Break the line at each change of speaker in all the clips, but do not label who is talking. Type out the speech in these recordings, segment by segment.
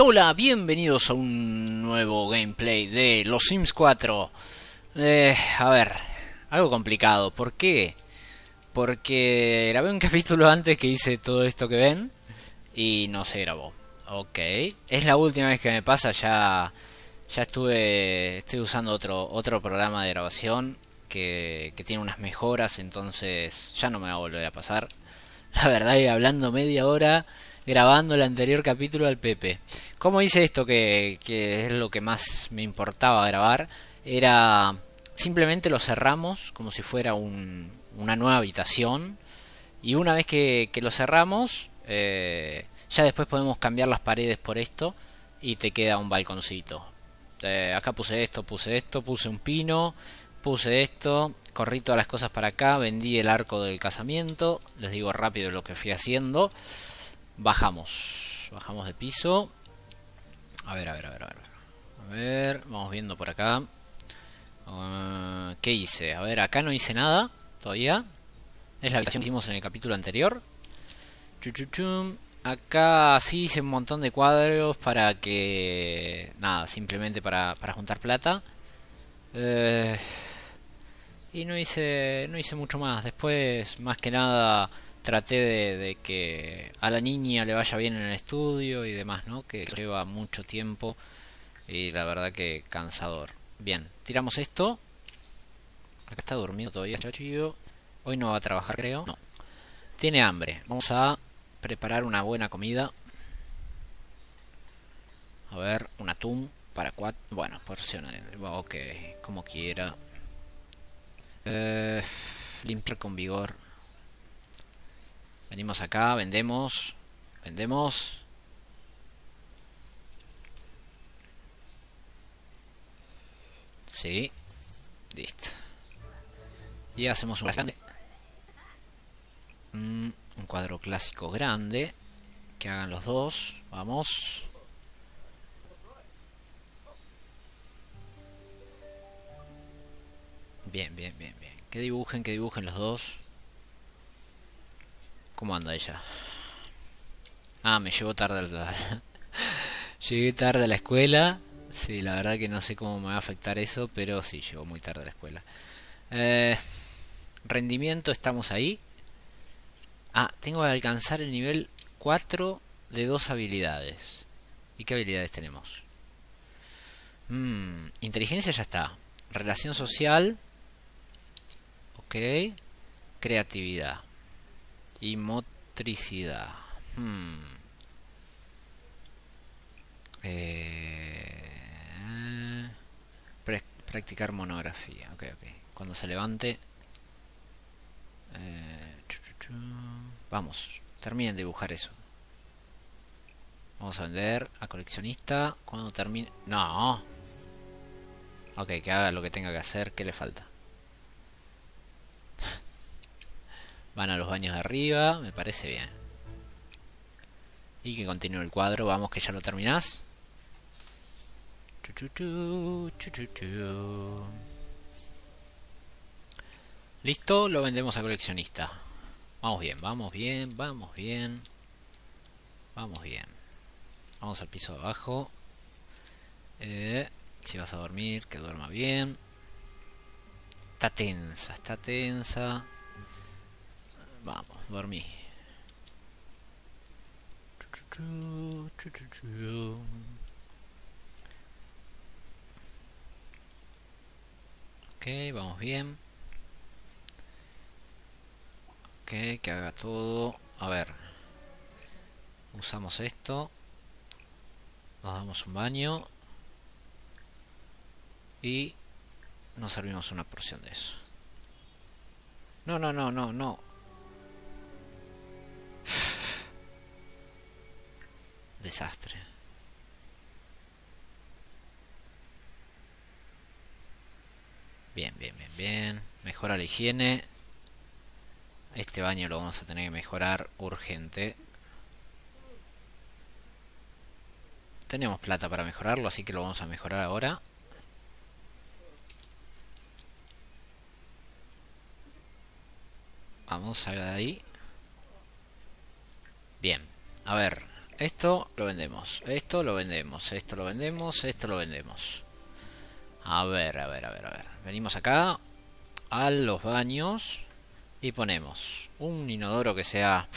Hola, bienvenidos a un nuevo gameplay de Los Sims 4. Eh, a ver, algo complicado. ¿Por qué? Porque grabé un capítulo antes que hice todo esto que ven y no se grabó. Ok, es la última vez que me pasa, ya ya estuve estoy usando otro otro programa de grabación que, que tiene unas mejoras, entonces ya no me va a volver a pasar. La verdad, y hablando media hora grabando el anterior capítulo al Pepe. ¿Cómo hice esto que, es lo que más me importaba grabar? Era simplemente lo cerramos como si fuera un, una nueva habitación. Y una vez que, que lo cerramos, eh, ya después podemos cambiar las paredes por esto y te queda un balconcito. Eh, acá puse esto, puse esto, puse un pino, puse esto, corrí todas las cosas para acá, vendí el arco del casamiento, les digo rápido lo que fui haciendo. Bajamos. Bajamos de piso. A ver, a ver, a ver, a ver. A ver, vamos viendo por acá. Uh, ¿Qué hice? A ver, acá no hice nada todavía. Es la habitación que hicimos en el capítulo anterior. Chuchuchum. Acá sí hice un montón de cuadros para que... Nada, simplemente para, para juntar plata. Eh, y no hice, no hice mucho más. Después, más que nada traté de, que a la niña le vaya bien en el estudio y demás, ¿no? Que lleva mucho tiempo y la verdad que cansador. Bien, tiramos esto. Acá está dormido todavía, chachillo. Hoy no va a trabajar, creo. No. Tiene hambre. Vamos a preparar una buena comida. A ver, un atún para cuatro. Bueno, porciones. Ok, como quiera. Eh, limpiar con vigor. Venimos acá, vendemos. Vendemos. Sí. Listo. Y hacemos un grande. Mm, un cuadro clásico grande. Que hagan los dos. Vamos. Bien, bien, bien, bien. Que dibujen, que dibujen los dos. ¿Cómo anda ella? Ah, me llevó tarde. Llegué tarde a la escuela. Sí, la verdad que no sé cómo me va a afectar eso, pero sí, llegó muy tarde a la escuela. Eh, rendimiento, estamos ahí. Ah, tengo que alcanzar el nivel 4 de dos habilidades. ¿Y qué habilidades tenemos? Mm, inteligencia ya está. Relación social. Ok. Creatividad y motricidad. Hmm. Eh, practicar monografía. Ok, ok. Cuando se levante. Eh, Vamos, terminen de dibujar eso. Vamos a vender a coleccionista. Cuando termine. No. Ok, que haga lo que tenga que hacer. ¿Qué le falta? Van a los baños de arriba, me parece bien. Y que continúe el cuadro, vamos que ya lo terminás. Listo, lo vendemos a coleccionista. Vamos bien, vamos bien, vamos bien. Vamos bien. Vamos al piso de abajo. Eh, si vas a dormir, que duerma bien. Está tensa, está tensa. Vamos, dormí. Ok, vamos bien. Ok, que haga todo. A ver. Usamos esto. Nos damos un baño. Y nos servimos una porción de eso. No, no, no, no, no. Desastre. Bien, bien, bien, bien. Mejora la higiene. Este baño lo vamos a tener que mejorar urgente. Tenemos plata para mejorarlo, así que lo vamos a mejorar ahora. Vamos, salga de ahí. Bien, a ver, Esto lo vendemos. Esto lo vendemos. Esto lo vendemos. Esto lo vendemos. A ver, a ver, a ver, a ver. Venimos acá a los baños y ponemos un inodoro que sea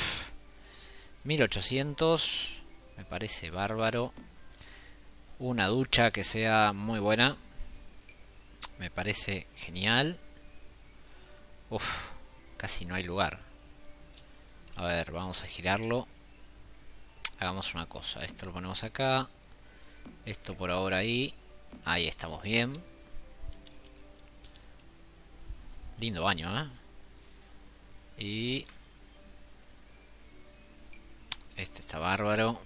1800. Me parece bárbaro. Una ducha que sea muy buena. Me parece genial. Uf, casi no hay lugar. A ver, vamos a girarlo hagamos una cosa. Esto lo ponemos acá. Esto por ahora ahí. Ahí estamos bien. Lindo baño, ¿eh? Y... Este está bárbaro.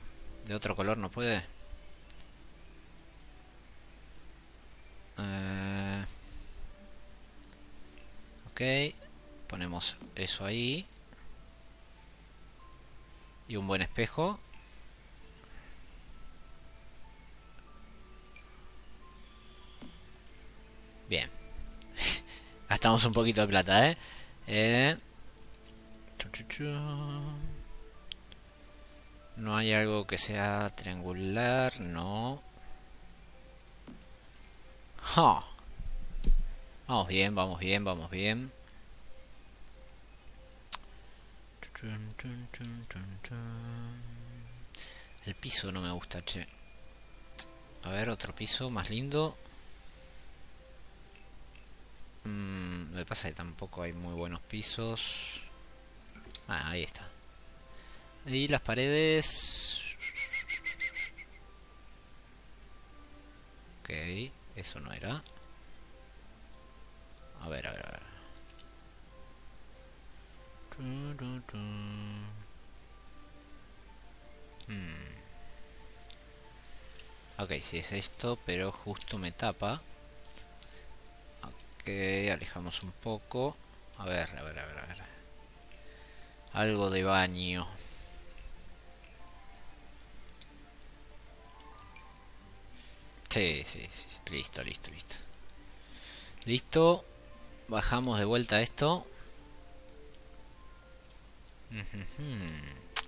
De otro color no puede. Eh... Ok. Ponemos eso ahí. Y un buen espejo. Bien. Gastamos un poquito de plata, ¿eh? eh... No hay algo que sea triangular, no. Vamos bien, vamos bien, vamos bien. El piso no me gusta, che. A ver, otro piso más lindo. Mm, lo que pasa que tampoco hay muy buenos pisos. Ah, ahí está. Y las paredes... Ok, eso no era. A ver, a ver, a ver. Hmm. Ok, sí es esto, pero justo me tapa alejamos un poco. A ver, a ver, a ver, a ver. Algo de baño. Sí, sí, sí. Listo, listo, listo. Listo. Bajamos de vuelta esto.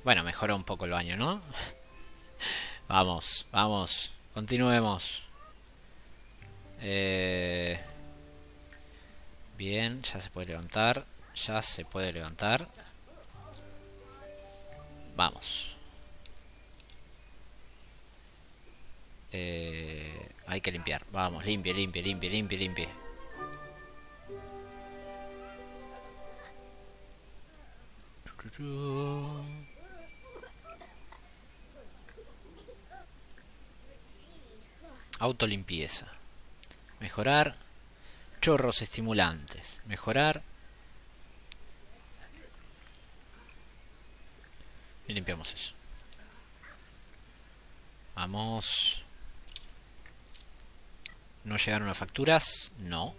Bueno, mejora un poco el baño, ¿no? vamos, vamos. Continuemos. Eh... Bien, ya se puede levantar. Ya se puede levantar. Vamos. Eh, hay que limpiar. Vamos, limpie, limpie, limpie, limpie, limpie. Autolimpieza. Mejorar chorros estimulantes. Mejorar. Y limpiamos eso. Vamos. ¿No llegaron las facturas? No.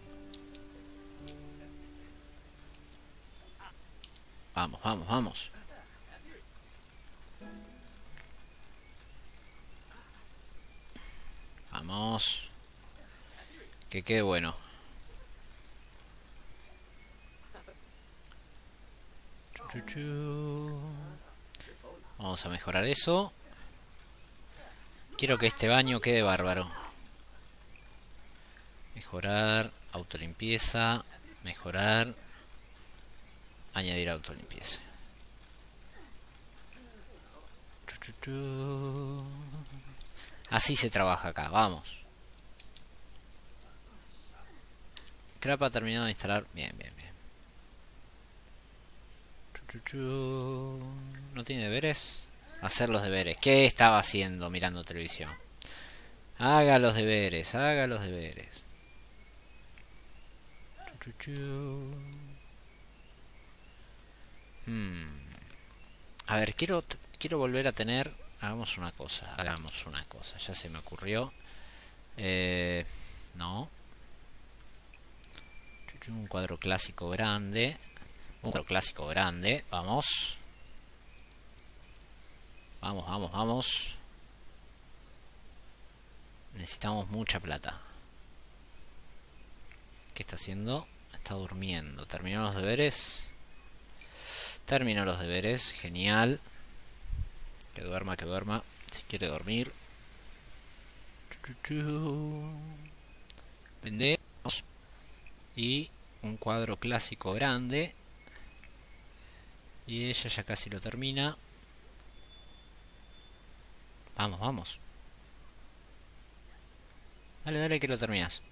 Vamos, vamos, vamos. Vamos. Que quede bueno. Vamos a mejorar eso. Quiero que este baño quede bárbaro. Mejorar, autolimpieza, mejorar, añadir autolimpieza. Así se trabaja acá, vamos. Crapa terminado de instalar. Bien, bien, bien. ¿No tiene deberes? Hacer los deberes. ¿Qué estaba haciendo mirando televisión? Haga los deberes, haga los deberes. Hmm. A ver, quiero, quiero volver a tener... Hagamos una cosa, hagamos una cosa. Ya se me ocurrió. Eh, no. Un cuadro clásico grande. Un clásico grande. Vamos. Vamos, vamos, vamos. Necesitamos mucha plata. ¿Qué está haciendo? Está durmiendo. ¿Terminó los deberes? Terminó los deberes. Genial. Que duerma, que duerma. Si quiere dormir. Vendemos. Y un cuadro clásico grande. Y ella ya casi lo termina. Vamos, vamos. Dale, dale que lo terminas.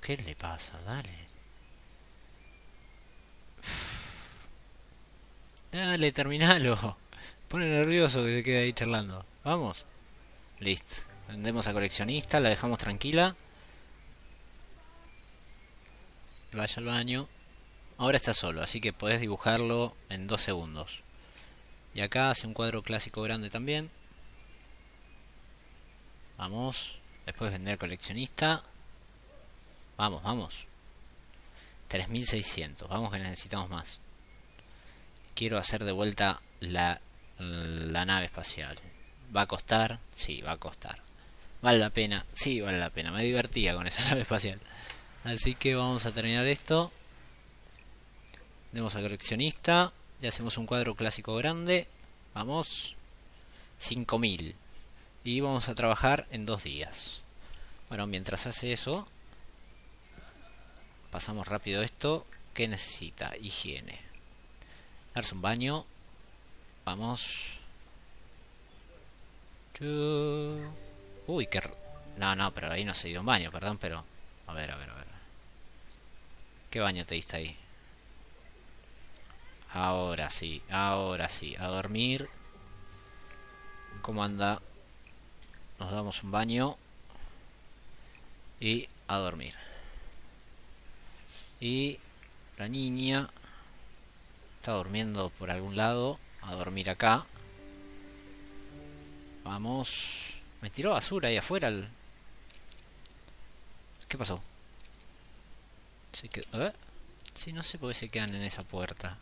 ¿Qué le pasa? Dale. Dale, terminalo. Pone nervioso que se queda ahí charlando. Vamos. Listo. Vendemos a coleccionista, la dejamos tranquila. Vaya al baño. Ahora está solo, así que podés dibujarlo en dos segundos. Y acá hace un cuadro clásico grande también. Vamos. Después vender coleccionista. Vamos, vamos. 3600. Vamos que necesitamos más. Quiero hacer de vuelta la, la nave espacial. ¿Va a costar? Sí, va a costar. ¿Vale la pena? Sí, vale la pena. Me divertía con esa nave espacial. Así que vamos a terminar esto. Demos a coleccionista. Ya hacemos un cuadro clásico grande. Vamos. 5000 y vamos a trabajar en dos días. Bueno mientras hace eso pasamos rápido esto. Que necesita higiene. Darse un baño. Vamos. Uy que no no pero ahí no se dio un baño perdón pero a ver a ver a ver qué baño te diste ahí ahora sí ahora sí a dormir. Cómo anda nos damos un baño y a dormir. Y la niña está durmiendo por algún lado a dormir acá. Vamos. Me tiró basura ahí afuera el... ¿qué pasó? Se no sé por qué se quedan en esa puerta.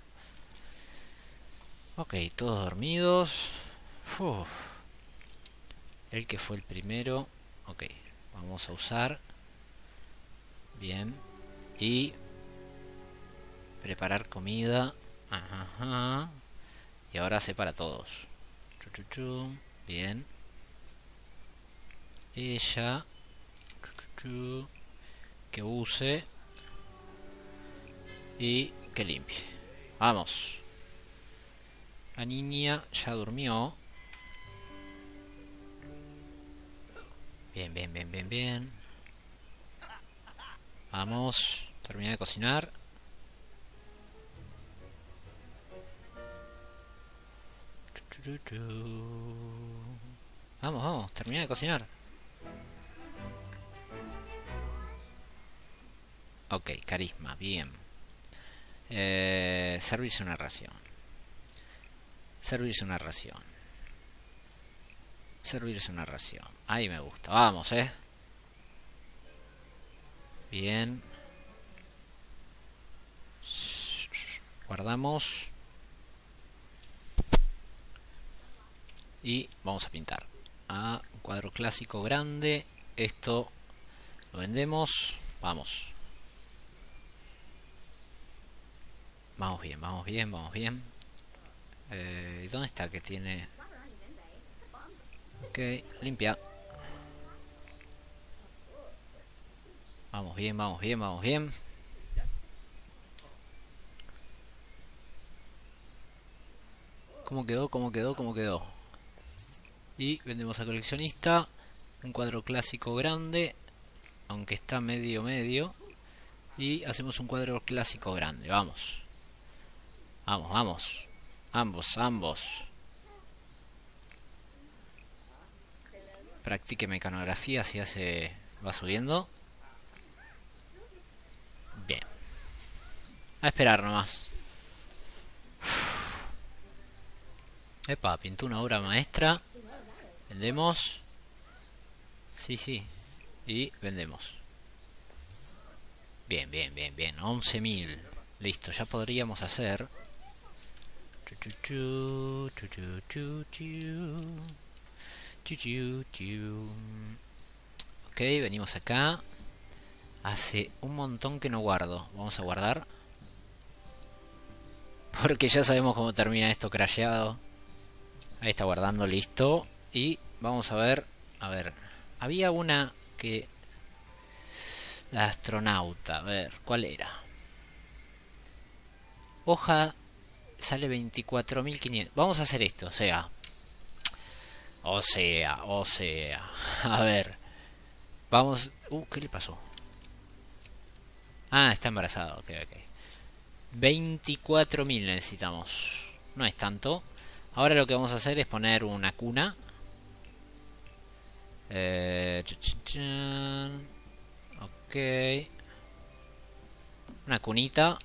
Ok todos dormidos. El que fue el primero. Ok vamos a usar. Bien. Y preparar comida. Y ahora hace para todos. Bien. Ella. Que use y que limpie vamos la niña ya durmió Bien, bien, bien, bien, bien. Vamos. Terminé de cocinar. Vamos, vamos. Terminé de cocinar. Ok, carisma, bien. Eh, servirse una ración. Servirse una ración servirse una ración. Ahí me gusta. Vamos, eh. Bien. Guardamos. Y vamos a pintar. A un cuadro clásico grande. Esto lo vendemos. Vamos. Vamos bien, vamos bien, vamos bien. Eh, ¿Dónde está que tiene Ok, limpia. Vamos bien, vamos bien, vamos bien. ¿Cómo quedó? ¿Cómo quedó? ¿Cómo quedó? Y vendemos a coleccionista. Un cuadro clásico grande. Aunque está medio medio. Y hacemos un cuadro clásico grande. Vamos. Vamos, vamos. Ambos, ambos. practique mecanografía si hace va subiendo. Bien. A esperar nomás. Epa pintó una obra maestra. Vendemos. Sí sí. Y vendemos. Bien bien bien bien. 11.000 listo ya podríamos hacer Ok, venimos acá. Hace un montón que no guardo. Vamos a guardar. Porque ya sabemos cómo termina esto crasheado. Ahí está guardando, listo. Y vamos a ver. A ver. Había una que... La astronauta. A ver, ¿cuál era? Hoja sale 24.500. Vamos a hacer esto, o sea. O sea, o sea. A ver. Vamos... Uh, ¿qué le pasó? Ah, está embarazada, ok, ok. 24.000 necesitamos. No es tanto. Ahora lo que vamos a hacer es poner una cuna. Eh, ok. Una cunita.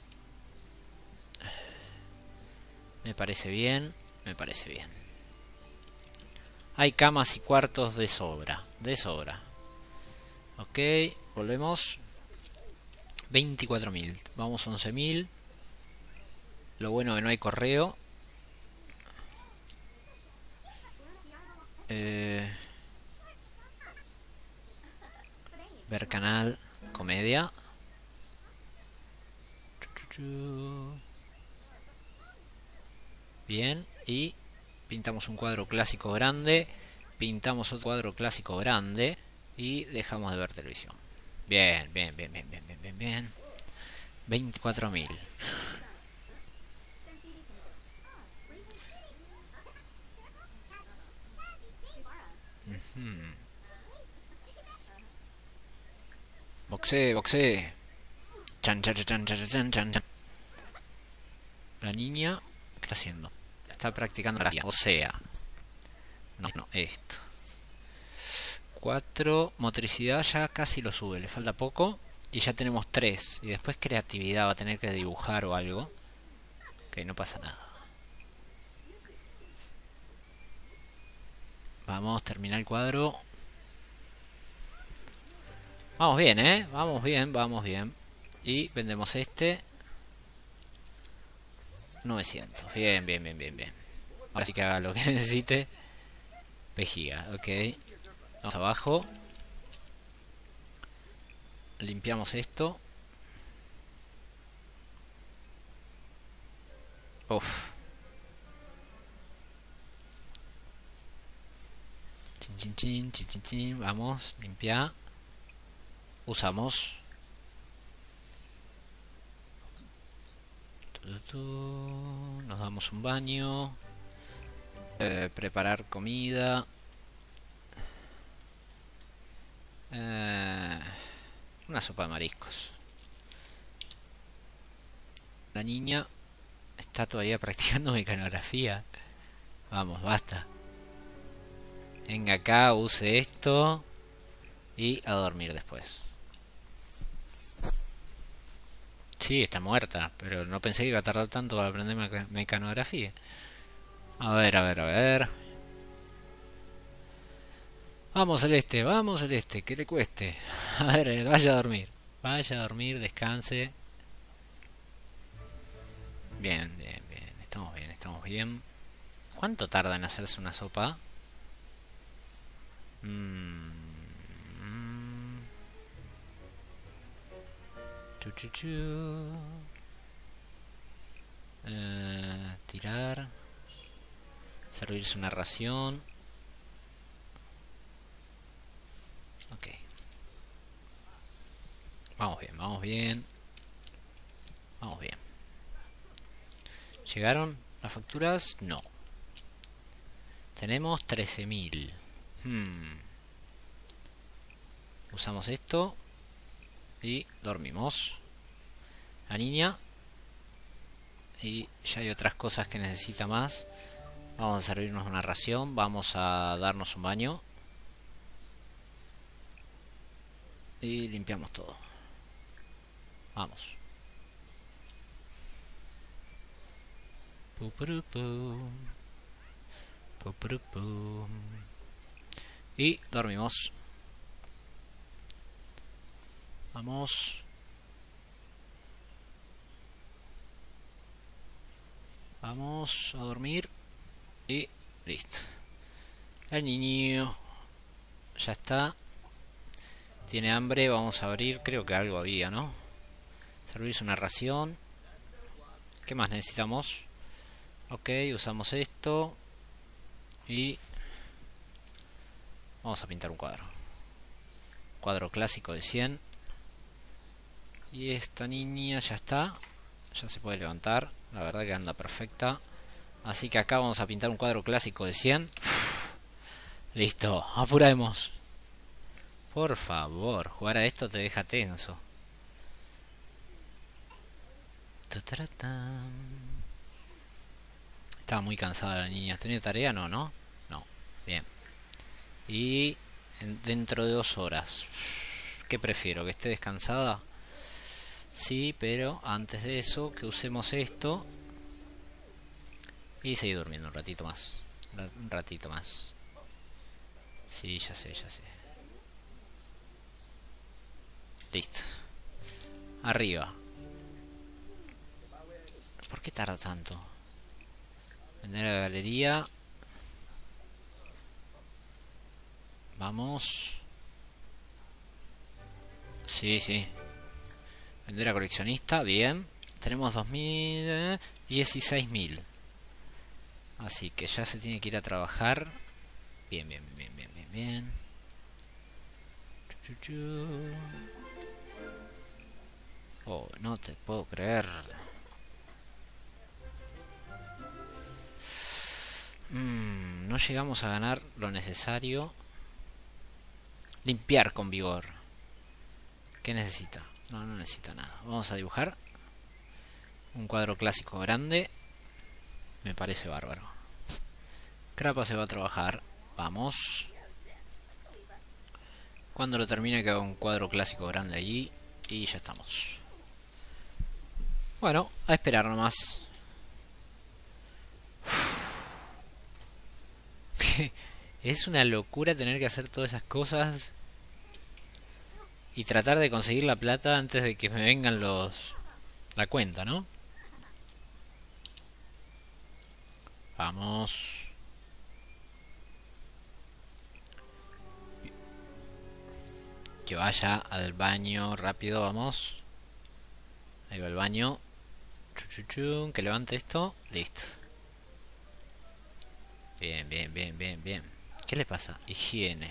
Me parece bien. Me parece bien. Hay camas y cuartos de sobra. De sobra. Ok, volvemos. 24.000. Vamos 11.000. Lo bueno que no hay correo. Eh, ver canal, comedia. Bien, y pintamos un cuadro clásico grande, pintamos otro cuadro clásico grande y dejamos de ver televisión. Bien, bien, bien, bien, bien, bien, bien, bien. 24.000. Boxe, boxe. Chan, chan, chan, chan, chan, chan, chan. La niña, ¿qué está haciendo? Está practicando la O sea. No, no, esto. 4. Motricidad ya casi lo sube. Le falta poco. Y ya tenemos 3. Y después creatividad. Va a tener que dibujar o algo. Que no pasa nada. Vamos, terminar el cuadro. Vamos bien, ¿eh? Vamos bien, vamos bien. Y vendemos este. 900. Bien, bien, bien, bien, bien. Ahora sí que haga lo que necesite. Vejiga, ok. Vamos abajo. Limpiamos esto. Uf. Chin, chin, chin, chin, chin, Vamos, limpia. Usamos. Nos damos un baño. Eh, preparar comida. Eh, una sopa de mariscos. La niña está todavía practicando mecanografía. Vamos, basta. Venga acá, use esto. Y a dormir después. Sí, está muerta, pero no pensé que iba a tardar tanto para aprender mecanografía. A ver, a ver, a ver. Vamos Celeste, vamos Celeste, que le cueste. A ver, vaya a dormir. Vaya a dormir, descanse. Bien, bien, bien. Estamos bien, estamos bien. ¿Cuánto tarda en hacerse una sopa? Mmm. Eh, tirar. Servirse una ración. Ok. Vamos bien, vamos bien. Vamos bien. ¿Llegaron las facturas? No. Tenemos 13.000. Hmm. Usamos esto. Y dormimos. La niña. Y ya hay otras cosas que necesita más. Vamos a servirnos una ración. Vamos a darnos un baño. Y limpiamos todo. Vamos. Y dormimos. Vamos. Vamos a dormir. Y listo. El niño ya está. Tiene hambre, vamos a abrir. Creo que algo había, ¿no? Servirse una ración. ¿Qué más necesitamos? Ok, usamos esto. Y... Vamos a pintar un cuadro. Cuadro clásico de 100. Y esta niña ya está. Ya se puede levantar. La verdad que anda perfecta. Así que acá vamos a pintar un cuadro clásico de 100. Listo, apuremos. Por favor, jugar a esto te deja tenso. Estaba muy cansada la niña. ¿Tenía tarea? No, ¿no? No. Bien. Y dentro de dos horas. ¿Qué prefiero? ¿Que esté descansada? Sí, pero antes de eso, que usemos esto. Y seguir durmiendo un ratito más. Un ratito más. Sí, ya sé, ya sé. Listo. Arriba. ¿Por qué tarda tanto? Vender a la galería. Vamos. Sí, sí. Vender a coleccionista, bien. Tenemos 2000... 16.000. Así que ya se tiene que ir a trabajar. Bien, bien, bien, bien, bien, bien. Oh, no te puedo creer. Mm, no llegamos a ganar lo necesario. Limpiar con vigor. ¿Qué necesita? No, no necesita nada. Vamos a dibujar. Un cuadro clásico grande. Me parece bárbaro. Crapa se va a trabajar. Vamos. Cuando lo termine que haga un cuadro clásico grande allí. Y ya estamos. Bueno, a esperar nomás. es una locura tener que hacer todas esas cosas. Y tratar de conseguir la plata antes de que me vengan los... La cuenta, ¿no? Vamos. Que vaya al baño rápido, vamos. Ahí va el baño. Que levante esto. Listo. Bien, bien, bien, bien, bien. ¿Qué le pasa? Higiene.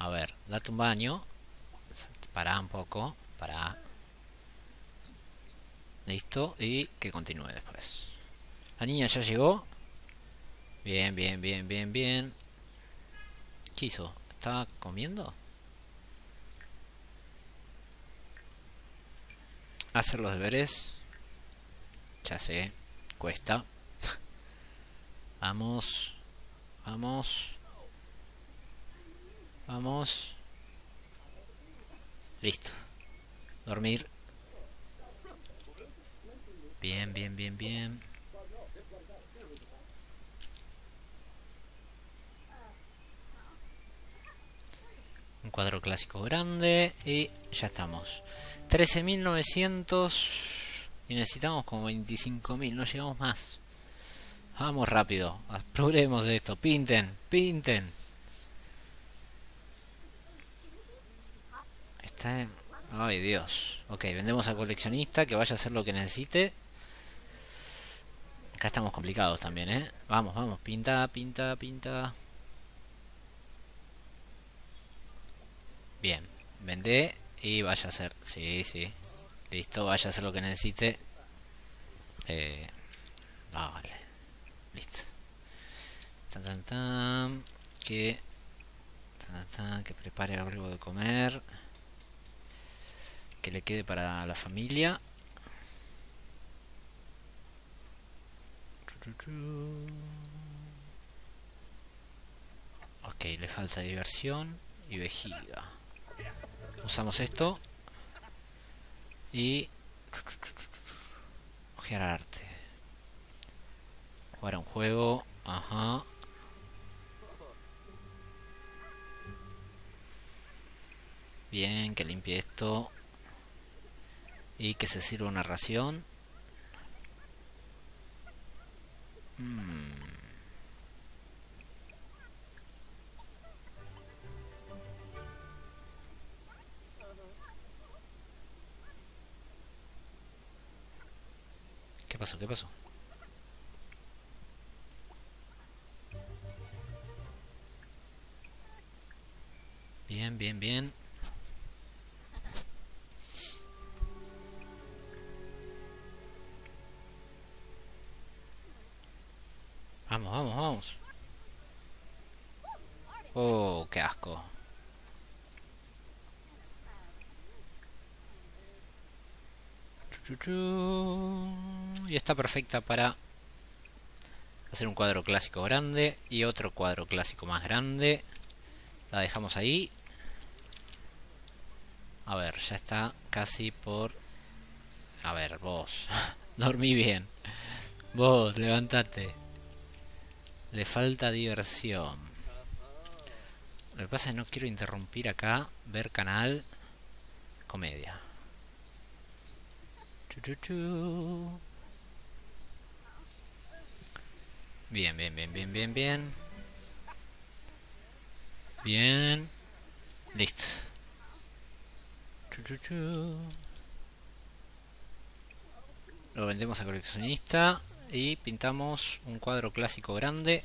A ver, date un baño. Para un poco. Para. Listo. Y que continúe después. La niña ya llegó. Bien, bien, bien, bien, bien. ¿Qué hizo? ¿Estaba comiendo? Hacer los deberes. Ya sé. Cuesta. Vamos. Vamos. Vamos. Listo. Dormir. Bien, bien, bien, bien. Un cuadro clásico grande y ya estamos. 13.900 y necesitamos como 25.000, no llegamos más. Vamos rápido, apuremos esto, pinten, pinten. Ay Dios. Ok, vendemos al coleccionista que vaya a hacer lo que necesite. Acá estamos complicados también, ¿eh? Vamos, vamos, pinta, pinta, pinta. Bien, vende y vaya a hacer. Sí, sí. Listo, vaya a hacer lo que necesite. Eh, vale. Listo. Tan, tan, tan. Que. Tan, tan, que prepare algo de comer. Que le quede para la familia. Ok, le falta diversión y vejiga. Usamos esto. Y ojear arte. Jugar a un juego. Ajá. Bien que limpie esto y que se sirva una ración. Hmm. ¿Qué pasó? ¿Qué pasó? Bien, bien, bien. Vamos, vamos, vamos. Oh, qué asco. Y está perfecta para hacer un cuadro clásico grande y otro cuadro clásico más grande. La dejamos ahí. A ver, ya está casi por... A ver, vos. Dormí bien. Vos, levántate. Le falta diversión. Lo que pasa es que no quiero interrumpir acá. Ver canal. Comedia. Bien, bien, bien, bien, bien, bien. Bien. Listo. Lo vendemos a coleccionista y pintamos un cuadro clásico grande.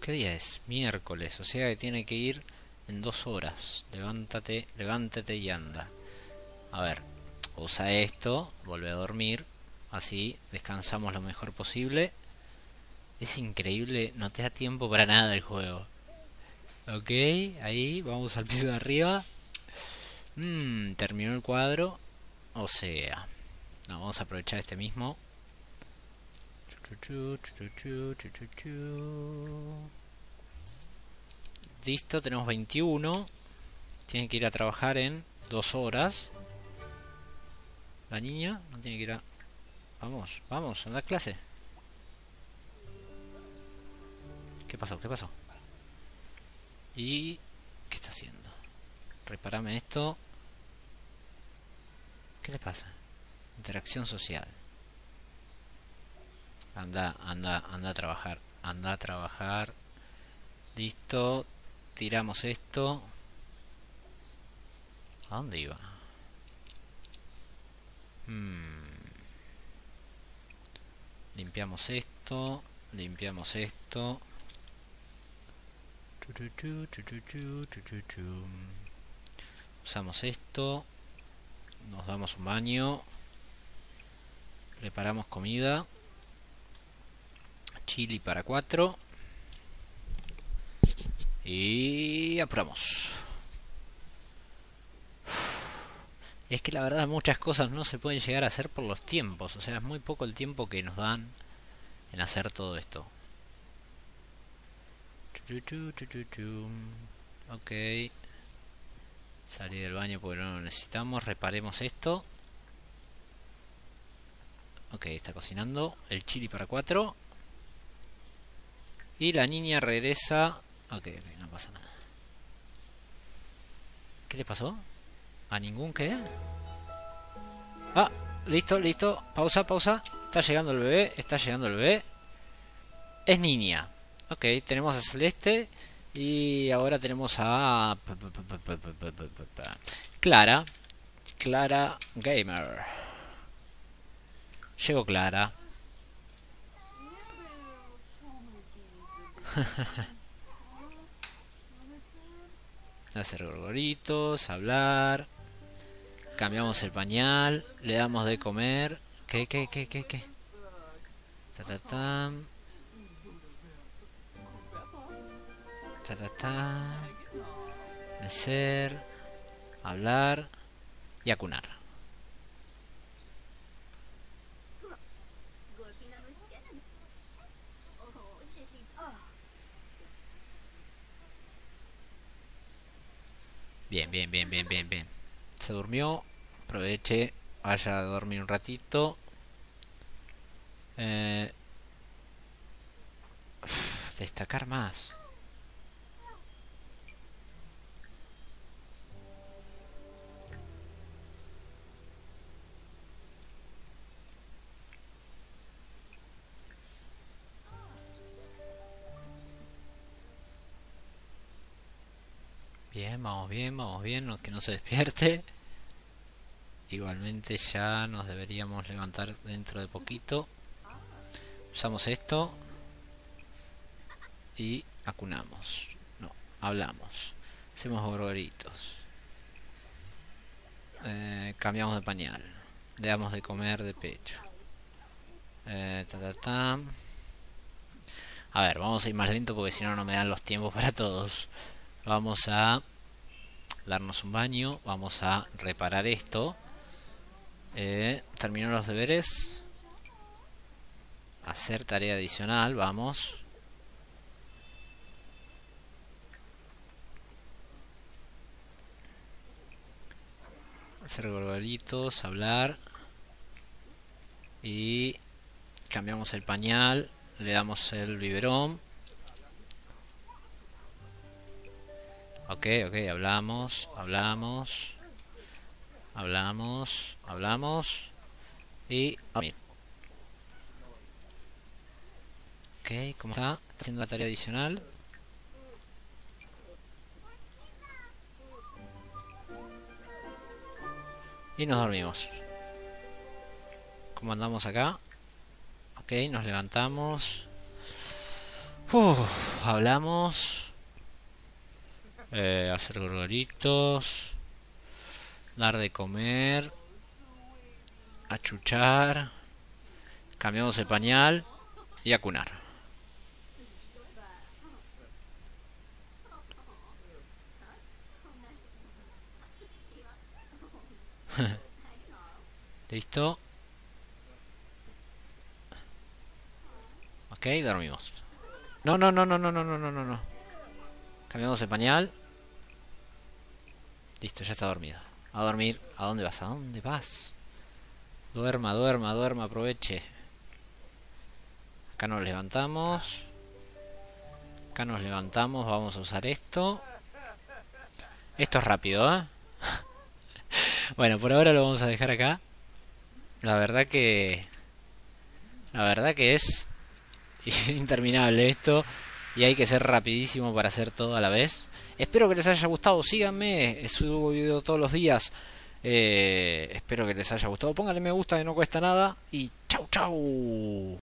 ¿Qué día es? Miércoles, o sea que tiene que ir en dos horas. Levántate, levántate y anda. A ver, usa esto, vuelve a dormir, así descansamos lo mejor posible. Es increíble, no te da tiempo para nada el juego. Ok, ahí, vamos al piso de arriba. Mmm, terminó el cuadro. O sea, no, vamos a aprovechar este mismo. Listo, tenemos 21. Tienen que ir a trabajar en dos horas. La niña no tiene que ir a... Vamos, vamos, anda a clase. ¿Qué pasó? ¿Qué pasó? ¿Y qué está haciendo? Repárame esto. ¿Qué le pasa? Interacción social. Anda, anda, anda a trabajar. Anda a trabajar. Listo. Tiramos esto. ¿A dónde iba? Hmm. Limpiamos esto. Limpiamos esto. Usamos esto. Nos damos un baño. Preparamos comida. Chili para cuatro. Y apuramos. Es que la verdad muchas cosas no se pueden llegar a hacer por los tiempos. O sea, es muy poco el tiempo que nos dan en hacer todo esto. Ok. Salir del baño porque no lo necesitamos. Reparemos esto. Ok, está cocinando el chili para cuatro. Y la niña regresa. Ok, ok, no pasa nada. ¿Qué le pasó? ¿A ningún qué? Ah, listo, listo. Pausa, pausa. Está llegando el bebé, está llegando el bebé. Es niña. Ok, tenemos a Celeste y ahora tenemos a Clara. Clara Gamer. Llegó Clara. Hacer gorgoritos, hablar. Cambiamos el pañal, le damos de comer. ¿Qué, qué, qué, qué, qué? Ta, ta, ta. Mecer, hablar y acunar. Bien, bien, bien, bien, bien, bien. Se durmió. Aproveche. Vaya a dormir un ratito. Eh, destacar más. Vamos bien, vamos bien, que no se despierte. igualmente ya nos deberíamos levantar dentro de poquito. Usamos esto. Y acunamos. No, hablamos. Hacemos gorgoritos. Eh, cambiamos de pañal. Le damos de comer de pecho. Eh, a ver, vamos a ir más lento porque si no no me dan los tiempos para todos. Vamos a darnos un baño. Vamos a reparar esto. Eh, terminó los deberes. Hacer tarea adicional, vamos. Hacer gorgoritos, hablar. Y cambiamos el pañal. Le damos el biberón. Ok, ok, hablamos, hablamos. Hablamos, hablamos. Y... Ok, ¿cómo está? Haciendo la tarea adicional. Y nos dormimos. ¿Cómo andamos acá? Ok, nos levantamos. hablamos. Eh, hacer gorgoritos. Dar de comer. Achuchar. Cambiamos el pañal. Y acunar. Listo. Ok, dormimos. No, no, no, no, no, no, no, no, no. Cambiamos el pañal. Listo, ya está dormido. A dormir. ¿A dónde vas? ¿A dónde vas? Duerma, duerma, duerma, aproveche. Acá nos levantamos. Acá nos levantamos, vamos a usar esto. Esto es rápido, ¿eh? bueno, por ahora lo vamos a dejar acá. La verdad que... La verdad que es interminable esto y hay que ser rapidísimo para hacer todo a la vez. Espero que les haya gustado, síganme, subo video todos los días. Eh, espero que les haya gustado. Pónganle me gusta que no cuesta nada y chau chau.